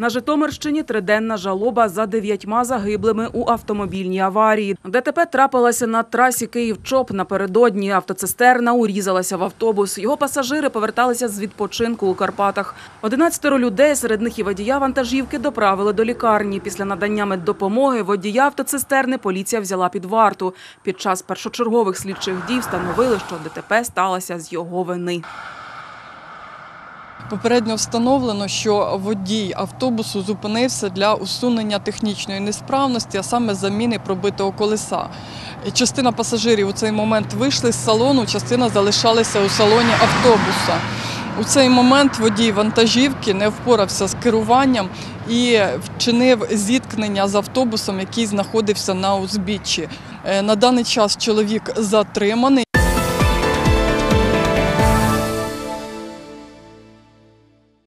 На Житомирщині триденна жалоба за дев'ятьма загиблими у автомобільній аварії. ДТП трапилося на трасі Київ-Чоп. Напередодні автоцистерна урізалася в автобус. Його пасажири поверталися з відпочинку у Карпатах. Одинадцятеро людей, серед них і водія вантажівки, доправили до лікарні. Після надання меддопомоги водія автоцистерни поліція взяла під варту. Під час першочергових слідчих дій встановили, що ДТП сталося з його вини. Попередньо встановлено, що водій автобусу зупинився для усунення технічної несправності, а саме заміни пробитого колеса. Частина пасажирів у цей момент вийшли з салону, частина залишалася у салоні автобуса. У цей момент водій вантажівки не впорався з керуванням і вчинив зіткнення з автобусом, який знаходився на узбіччі. Е, На даний час чоловік затриманий.